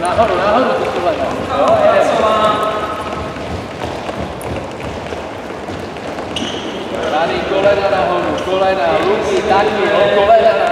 Nahoru, nahoru to tohle. Jo, jedeme. Tady kolena nahoru, kolena, ruky taky, jo, kolena nahoru.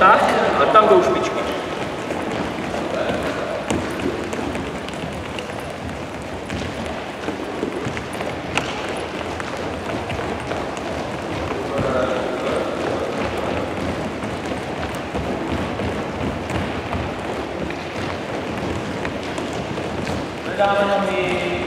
tak, a tam jdou špičky. Dáme nohy,